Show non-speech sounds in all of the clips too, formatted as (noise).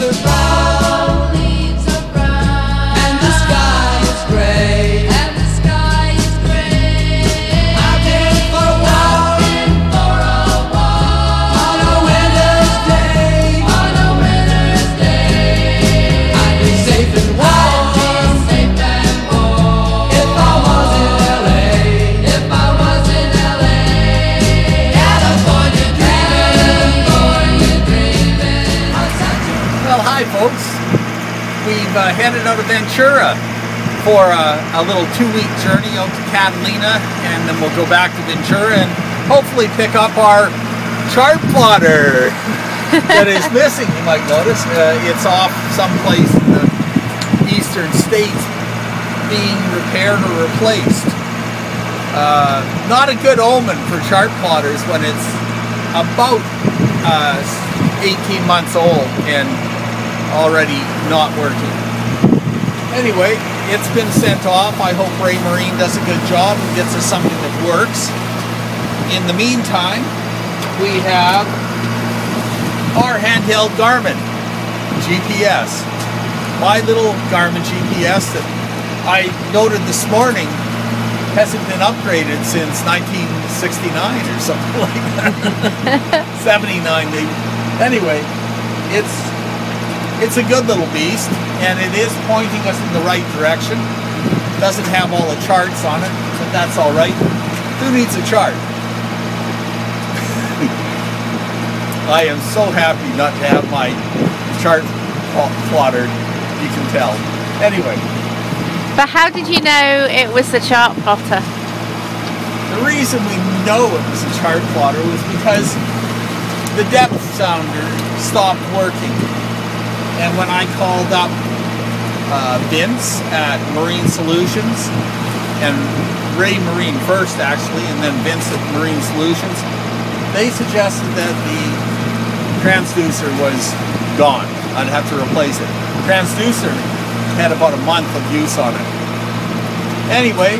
are uh, headed out of Ventura for uh, a little two-week journey out to Catalina, and then we'll go back to Ventura and hopefully pick up our chart plotter (laughs) that is missing. You might notice uh, it's off someplace in the eastern states, being repaired or replaced. Uh, not a good omen for chart plotters when it's about uh, 18 months old and already not working. Anyway, it's been sent off. I hope Raymarine does a good job and gets us something that works. In the meantime, we have our handheld Garmin GPS. My little Garmin GPS that I noted this morning hasn't been upgraded since 1969 or something like that. (laughs) 79 maybe. Anyway, it's it's a good little beast and it is pointing us in the right direction. Doesn't have all the charts on it, but that's all right. Who needs a chart? (laughs) I am so happy not to have my chart pl- plotter, you can tell. Anyway, But how did you know it was the chart plotter? The reason we know it was a chart plotter was because the depth sounder stopped working. And when I called up uh, Vince at Marine Solutions, and Ray Marine first actually, and then Vince at Marine Solutions, they suggested that the transducer was gone. I'd have to replace it. Transducer had about a month of use on it. Anyway,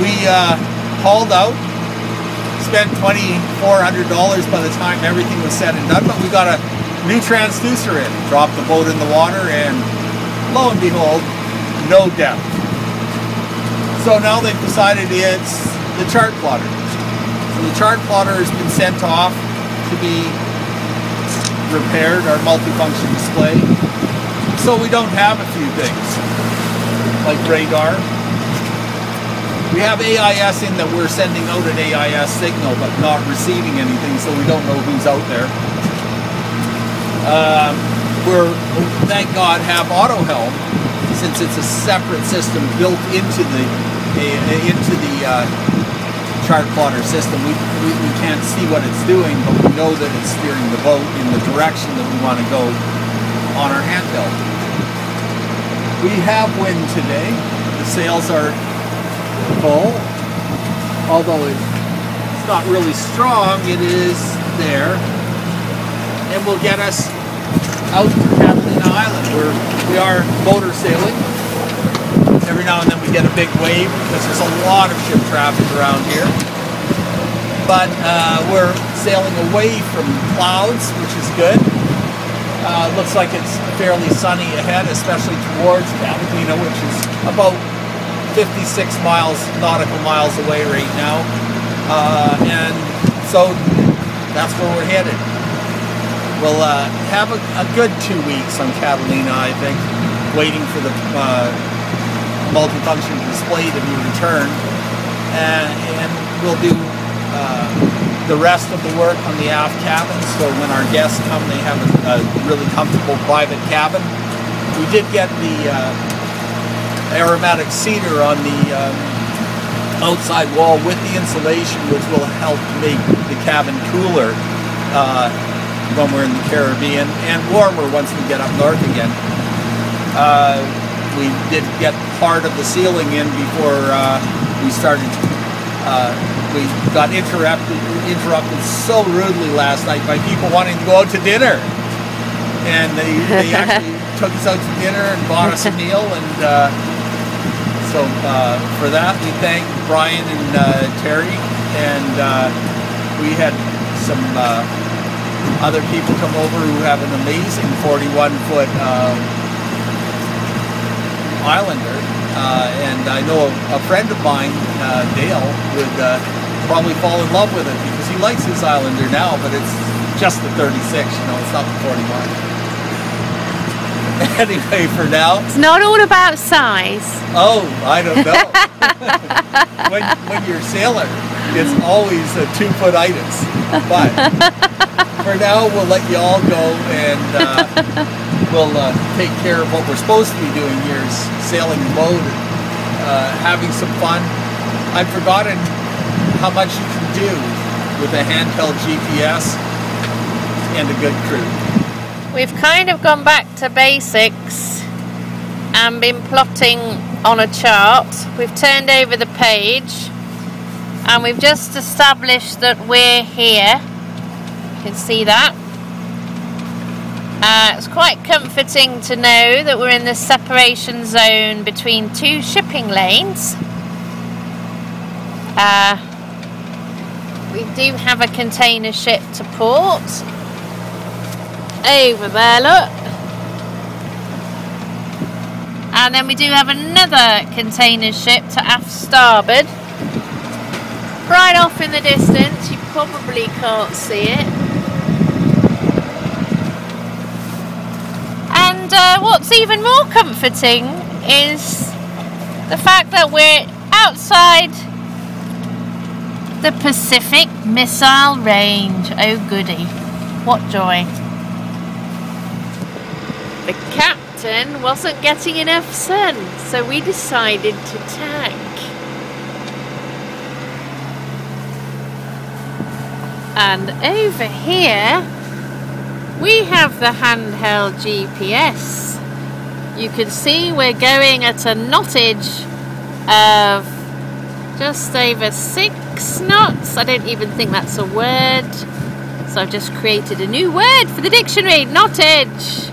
we uh, hauled out, spent $2,400 by the time everything was said and done, but we got a new transducer in, drop the boat in the water, and lo and behold, no depth. So now they've decided it's the chart plotter. So the chart plotter has been sent off to be repaired, our multifunction display. So we don't have a few things like radar, we have AIS in that we're sending out an AIS signal but not receiving anything, so we don't know who's out there. Um, we're, thank God, have AutoHelm since it's a separate system built into the into the uh, chart plotter system. We, we, we can't see what it's doing, but we know that it's steering the boat in the direction that we want to go on our handheld. We have wind today. The sails are full. Although it's not really strong, it is there. And will get us out to Catalina Island where we are motor sailing. Every now and then we get a big wave because there's a lot of ship traffic around here. But uh, we're sailing away from clouds, which is good. Uh, looks like it's fairly sunny ahead, especially towards Catalina, which is about 56 miles nautical miles away right now. Uh, and so that's where we're headed. We'll uh, have a, a good two weeks on Catalina, I think, waiting for the uh, multifunction display to be returned. And, and we'll do uh, the rest of the work on the aft cabin, so when our guests come, they have a, a really comfortable private cabin. We did get the uh, aromatic cedar on the um, outside wall with the insulation, which will help make the cabin cooler uh, when we're in the Caribbean and warmer once we get up north again. Uh, we did get part of the ceiling in before uh, we started. Uh, we got interrupted interrupted so rudely last night by people wanting to go out to dinner, and they, they (laughs) actually took us out to dinner and bought us a meal and. Uh, so uh, for that, we thank Brian and uh, Terry, and uh, we had some uh, Other people come over who have an amazing 41 foot um, Islander. Uh, and I know a, a friend of mine, uh, Dale, would uh, probably fall in love with it because he likes his Islander now, but it's just the 36, you know, it's not the 41. (laughs) anyway, for now, It's not all about size. Oh, I don't know. (laughs) (laughs) when, when you're a sailor, it's always a two foot itis. But for now, we'll let you all go and uh, we'll uh, take care of what we're supposed to be doing here is sailing the boat uh, having some fun. I've forgotten how much you can do with a handheld GPS and a good crew. We've kind of gone back to basics and been plotting on a chart. We've turned over the page and we've just established that we're here. You can see that. Uh, it's quite comforting to know that we're in the separation zone between two shipping lanes. Uh, we do have a container ship to port over there, look. And then we do have another container ship to aft starboard. Right off in the distance, you probably can't see it. And uh, what's even more comforting is the fact that we're outside the Pacific Missile Range. Oh, goody. What joy. The captain wasn't getting enough sun, so we decided to tank. And over here, we have the handheld GPS. You can see we're going at a knottage of just over six knots. I don't even think that's a word. So I've just created a new word for the dictionary knottage.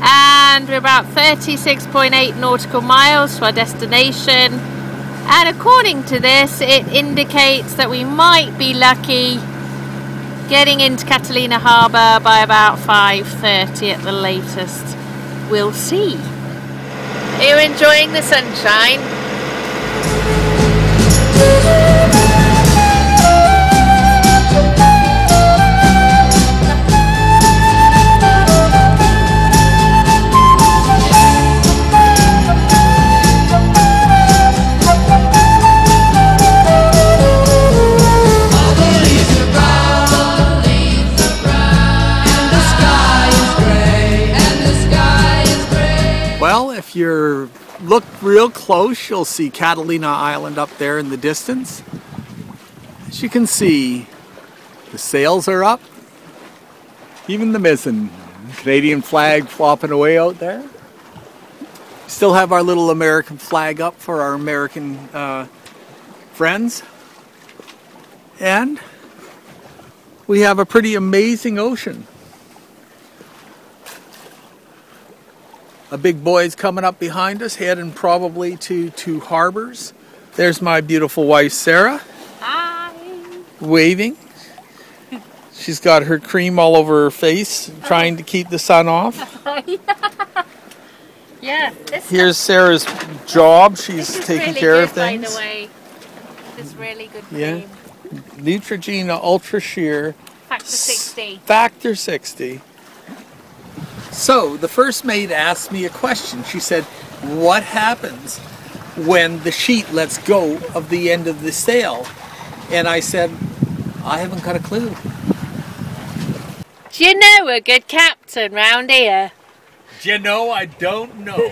And we're about 36.8 nautical miles to our destination. And according to this, it indicates that we might be lucky getting into Catalina Harbour by about 5.30 at the latest. We'll see. Are you enjoying the sunshine? If you're look real close, you'll see Catalina Island up there in the distance. As you can see, the sails are up. Even the mizzen, Canadian flag flopping away out there. Still have our little American flag up for our American uh, friends. And we have a pretty amazing ocean. A big boy's coming up behind us, heading probably to Two Harbors. There's my beautiful wife, Sarah, Hi. waving. She's got her cream all over her face, trying to keep the sun off. (laughs) Yeah, this Here's Sarah's job. She's taking really care good, of things. By the way, it's really good cream. Yeah. Neutrogena Ultra Sheer Factor 60. Factor 60. So, the first mate asked me a question. She said, What happens when the sheet lets go of the end of the sail? And I said, I haven't got a clue. Do you know a good captain round here? Do you know, I don't know.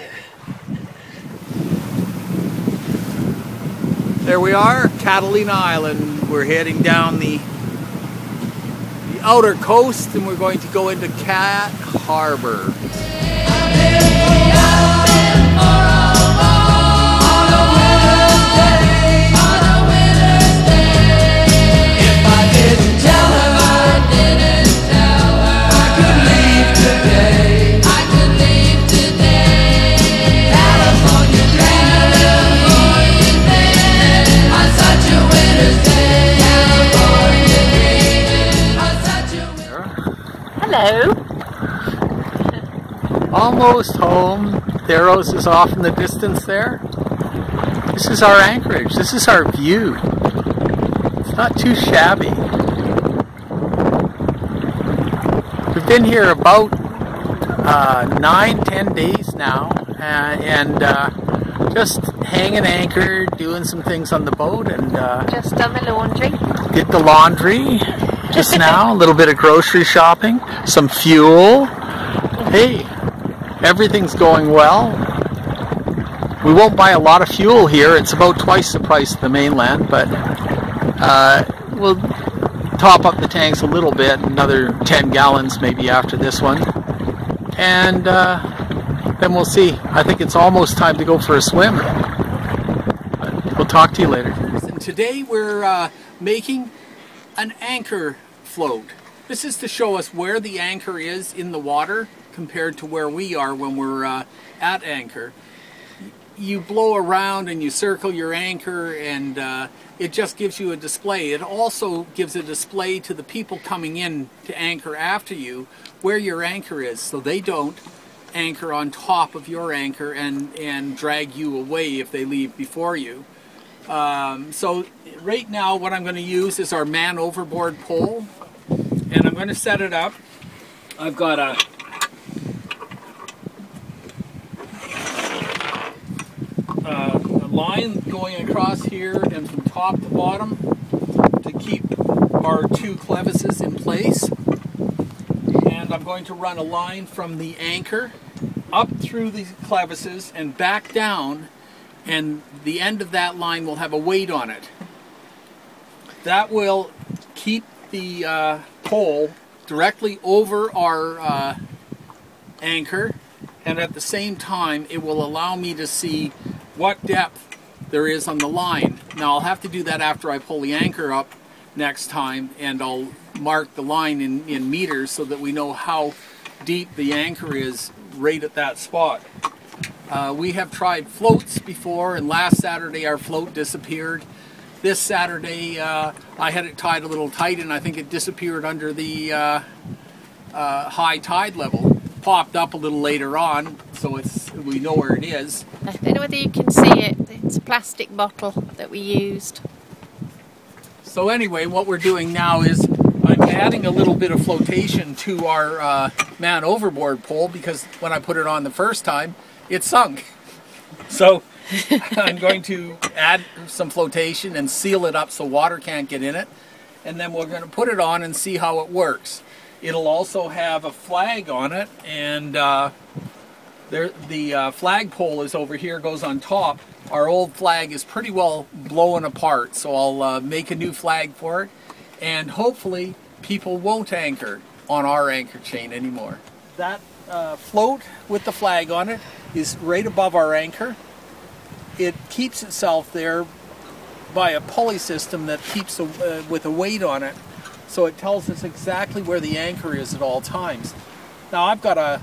there we are, Catalina Island. We're heading down the, the outer coast and we're going to go into Cat Harbor. Almost home. Theros is off in the distance there. This is our anchorage. This is our view. It's not too shabby. We've been here about uh, nine, ten days now, uh, and uh, just hanging anchor, doing some things on the boat, and uh, Just done the laundry. did the laundry just (laughs) now. A little bit of grocery shopping, some fuel. Hey, everything's going well. We won't buy a lot of fuel here. It's about twice the price of the mainland, but uh, we'll top up the tanks a little bit, another 10 gallons maybe after this one. And uh, then we'll see. I think it's almost time to go for a swim. But we'll talk to you later. And today we're uh, making an anchor float. This is to show us where the anchor is in the water compared to where we are when we're uh, at anchor. You blow around and you circle your anchor, and uh, it just gives you a display. It also gives a display to the people coming in to anchor after you where your anchor is, so they don't anchor on top of your anchor and, and drag you away if they leave before you. Um, so right now what I'm going to use is our man overboard pole and I'm going to set it up. I've got a uh, a line going across here and from top to bottom to keep our two clevises in place. And I'm going to run a line from the anchor up through the clevises and back down and the end of that line will have a weight on it. That will keep the uh, pole directly over our uh, anchor and at the same time it will allow me to see what depth there is on the line. Now I'll have to do that after I pull the anchor up next time and I'll mark the line in, in meters so that we know how deep the anchor is right at that spot. Uh, we have tried floats before, and last Saturday our float disappeared. This Saturday uh, I had it tied a little tight, and I think it disappeared under the uh, uh, high tide level. Popped up a little later on, so it's we know where it is. I don't know whether you can see it. It's a plastic bottle that we used. So anyway, what we're doing now is I'm adding a little bit of flotation to our uh, man overboard pole because when I put it on the first time, it sunk. So (laughs) I'm going to add some flotation and seal it up so water can't get in it. And then we're going to put it on and see how it works. It'll also have a flag on it and uh, there, the uh, flag pole is over here, goes on top. Our old flag is pretty well blown apart, so I'll uh, make a new flag for it. And hopefully people won't anchor on our anchor chain anymore. That uh, float with the flag on it is right above our anchor. It keeps itself there by a pulley system that keeps a, uh, with a weight on it, so it tells us exactly where the anchor is at all times. Now I've got a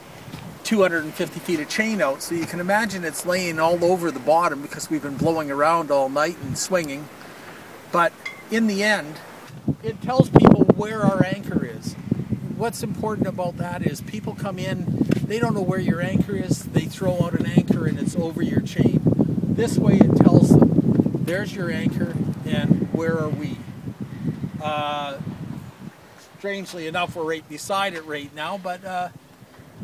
250 feet of chain out, so you can imagine it's laying all over the bottom because we've been blowing around all night and swinging. But in the end, it tells people where our anchor is. What's important about that is people come in, they don't know where your anchor is, they throw out an anchor and it's over your chain. This way it tells them, there's your anchor and where are we? Uh, strangely enough, we're right beside it right now, but uh,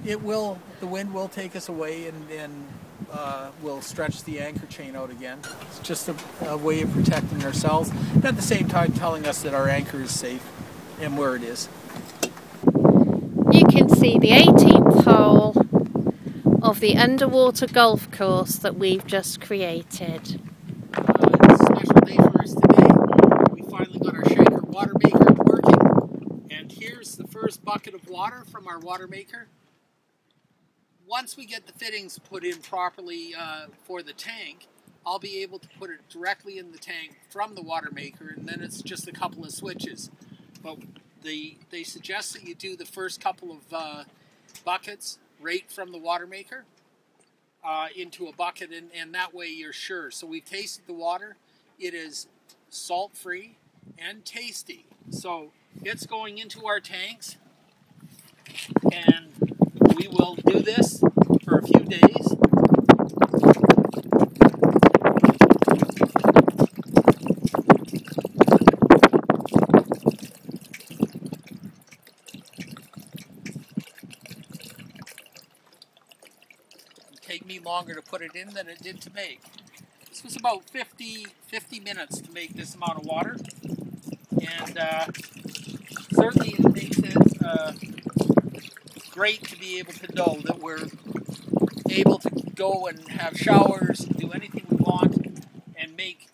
it will, the wind will take us away and, and uh, we'll stretch the anchor chain out again. It's just a, a way of protecting ourselves and at the same time telling us that our anchor is safe and where it is. You can see the 18th hole of the underwater golf course that we've just created. Uh, it's a special day for us today. We finally got our Schenker water maker working, and here's the first bucket of water from our water maker. Once we get the fittings put in properly uh, for the tank, I'll be able to put it directly in the tank from the water maker, and then it's just a couple of switches. But the they suggest that you do the first couple of uh, buckets right from the water maker uh, into a bucket, and, and that way you're sure. So we've tasted the water. It is salt free and tasty. So it's going into our tanks. And we will do this for a few days. Take me longer to put it in than it did to make. This was about 50, 50 minutes to make this amount of water. And uh, certainly it makes it uh, great to be able to know that we're able to go and have showers, and do anything we want, and make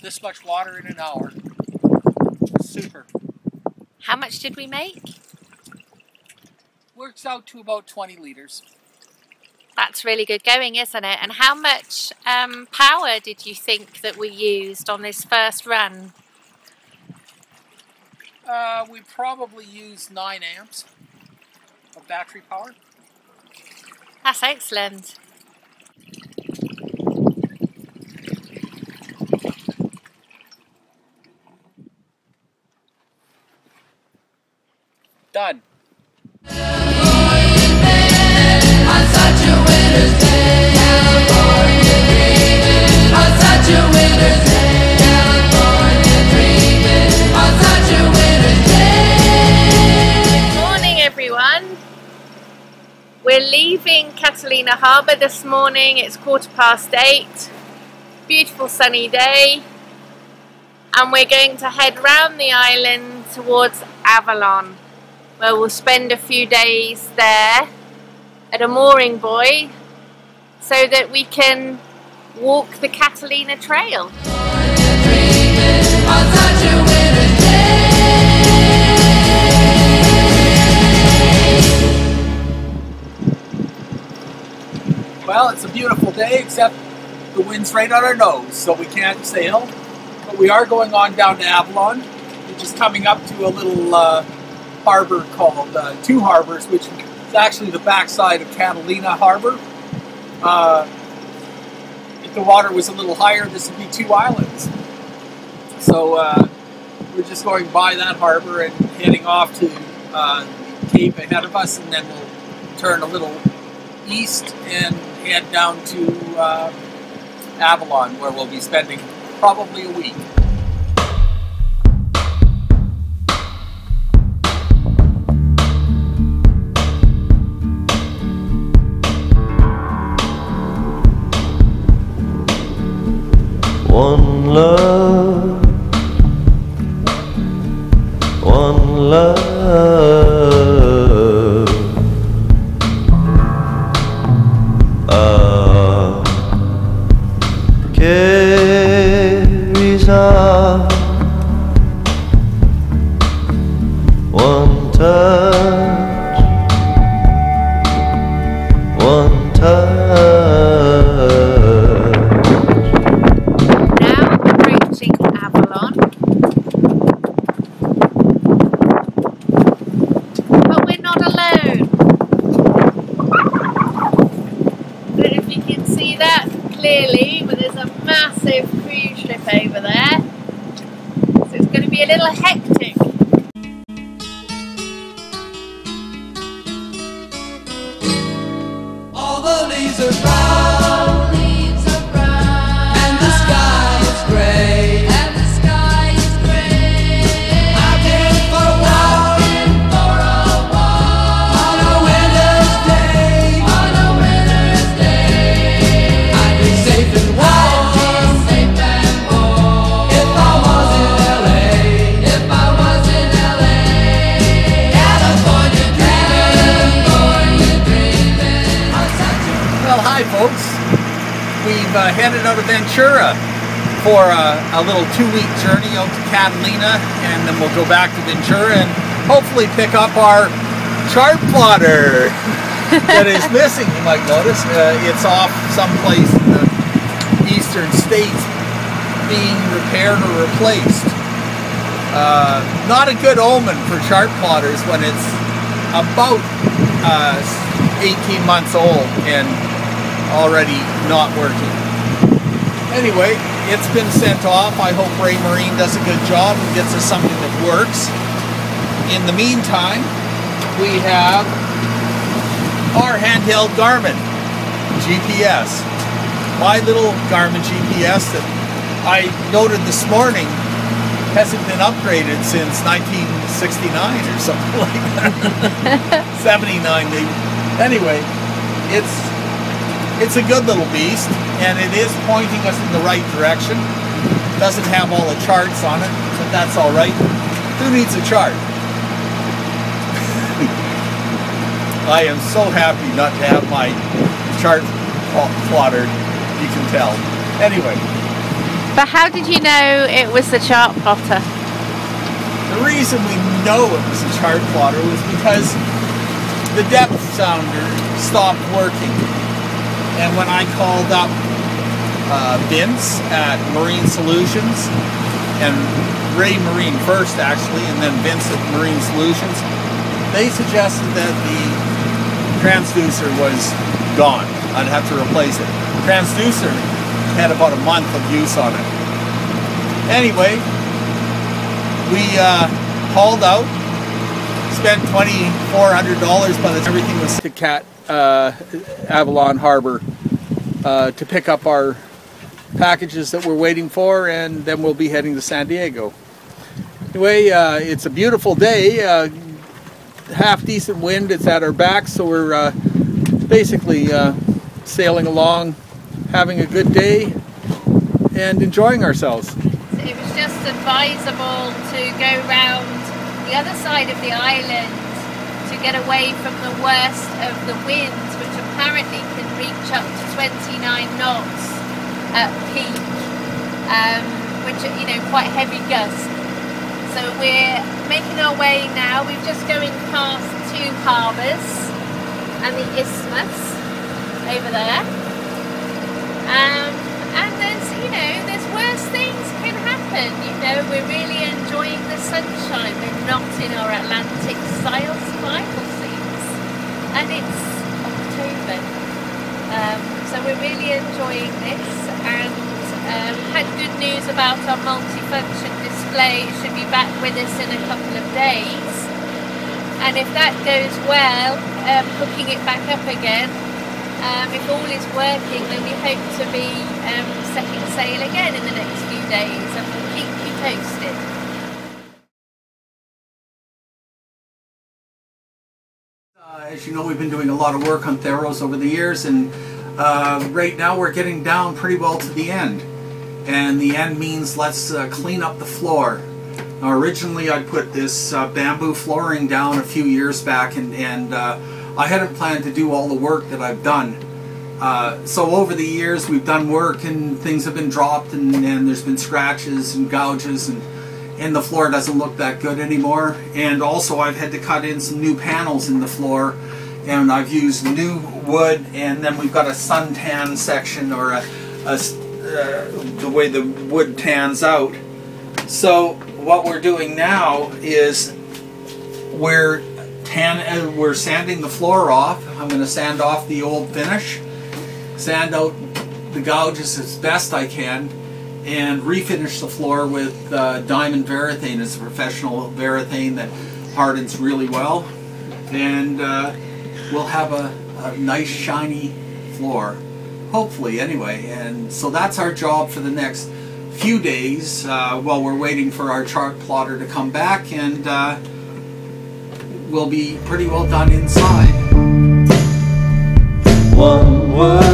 this much water in an hour. Super. How much did we make? Works out to about 20 liters. That's really good going, isn't it? And how much um, power did you think that we used on this first run? Uh, we probably used 9 amps battery power. That's excellent. Catalina Harbour this morning. It's quarter past eight. Beautiful sunny day. And we're going to head round the island towards Avalon, where we'll spend a few days there at a mooring buoy so that we can walk the Catalina Trail. Well, it's a beautiful day, except the wind's right on our nose, so we can't sail. But we are going on down to Avalon, which is coming up to a little uh, harbor called uh, Two Harbors, which is actually the backside of Catalina Harbor. Uh, if the water was a little higher, this would be two islands. So uh, we're just going by that harbor and heading off to uh, Cape ahead of us, and then we'll turn a little east and head down to uh, Avalon, where we'll be spending probably a week. Clearly, but there's a massive cruise ship over there. So it's going to be a little hectic. Folks. We've uh, headed out of Ventura for a, a little two-week journey out to Catalina, and then we'll go back to Ventura and hopefully pick up our chart plotter (laughs) that is missing. You might notice uh, it's off someplace in the eastern states, being repaired or replaced. Uh, not a good omen for chart plotters when it's about uh, 18 months old and already not working. Anyway, it's been sent off. I hope Raymarine does a good job and gets us something that works. In the meantime, we have our handheld Garmin GPS. My little Garmin GPS that I noted this morning hasn't been upgraded since 1969 or something like that. (laughs) 79 maybe. Anyway, it's it's a good little beast and it is pointing us in the right direction. Doesn't have all the charts on it, but that's all right. Who needs a chart? (laughs) I am so happy not to have my chart pl- plotter, you can tell. Anyway, But how did you know it was the chart plotter? the reason we know it was a chart plotter was because the depth sounder stopped working. And when I called up uh, Vince at Marine Solutions, and Ray Marine first actually, and then Vince at Marine Solutions, they suggested that the transducer was gone. I'd have to replace it. Transducer had about a month of use on it. Anyway, we uh, hauled out, spent twenty four hundred dollars by the time everything was Cat uh, Avalon Harbor uh, to pick up our packages that we're waiting for, and then we'll be heading to San Diego. Anyway, uh, it's a beautiful day. Uh, half decent wind. It's at our back, so we're uh, basically uh, sailing along, having a good day, and enjoying ourselves. It was just advisable to go round the other side of the island to get away from the worst of the winds, which apparently can reach up to 29 knots at peak, um, which are, you know, quite heavy gusts. So we're making our way now. We're just going past two harbours and the isthmus over there. Um, happen. You know, we're really enjoying the sunshine. We're not in our Atlantic style survival suits. And it's October. Um, so we're really enjoying this and um, had good news about our multifunction display. It should be back with us in a couple of days. And if that goes well, um, hooking it back up again, um, if all is working, then we hope to be um, setting sail again in the next few days posted. Uh, as you know, we've been doing a lot of work on Theros over the years, and uh, right now we're getting down pretty well to the end. And the end means let's uh, clean up the floor. Now, originally, I put this uh, bamboo flooring down a few years back, and, and uh, I hadn't planned to do all the work that I've done. Uh, so over the years, we've done work, and things have been dropped, and, and there's been scratches and gouges, and and the floor doesn't look that good anymore. And also I've had to cut in some new panels in the floor and I've used new wood and then we've got a suntan section or a, a uh, the way the wood tans out. So what we're doing now is we're tan uh, we're sanding the floor off. I'm going to sand off the old finish, sand out the gouges as best I can, and refinish the floor with uh, diamond varathane. It's a professional varathane that hardens really well, and uh, we'll have a, a nice shiny floor, hopefully anyway. And so that's our job for the next few days uh, while we're waiting for our chart plotter to come back, and uh, we'll be pretty well done inside. One someone